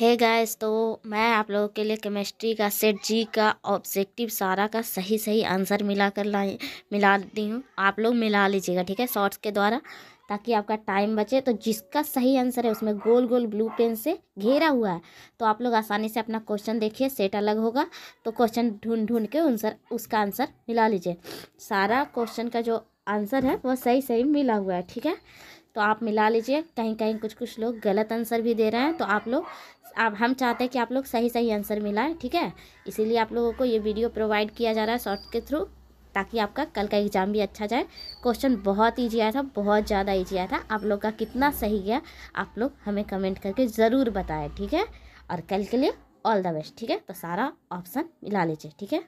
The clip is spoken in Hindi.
हे गाइस तो मैं आप लोगों के लिए केमिस्ट्री का सेट जी का ऑब्जेक्टिव सारा का सही सही आंसर मिला कर लाई, मिला दी हूँ। आप लोग मिला लीजिएगा, ठीक है? शॉर्ट्स के द्वारा, ताकि आपका टाइम बचे। तो जिसका सही आंसर है, उसमें गोल गोल ब्लू पेन से घेरा हुआ है। तो आप लोग आसानी से अपना क्वेश्चन देखिए सेट अलग होगा। तो क्वेश्चन ढूंढ ढूंढ के आंसर उसका आंसर मिला लीजिए। सारा क्वेश्चन का जो आंसर है वह सही सही मिला हुआ है, ठीक है? तो आप मिला लीजिए, कहीं कहीं कुछ कुछ लोग गलत आंसर भी दे रहे हैं तो आप लोग, आप, हम चाहते हैं कि आप लोग सही सही आंसर मिलाएँ, ठीक है? इसीलिए आप लोगों को ये वीडियो प्रोवाइड किया जा रहा है शॉर्ट के थ्रू, ताकि आपका कल का एग्ज़ाम भी अच्छा जाए। क्वेश्चन बहुत ईजी आया था, बहुत ज़्यादा ईजी आया था। आप लोग का कितना सही गया, आप लोग हमें कमेंट करके ज़रूर बताएँ, ठीक है? और कल के लिए ऑल द बेस्ट, ठीक है? तो सारा ऑप्शन मिला लीजिए, ठीक है?